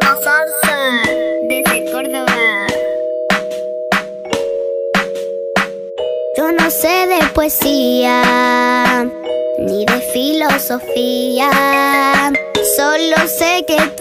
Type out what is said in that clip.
la salsa desde Córdoba. Yo no sé de poesía ni de filosofía, solo sé que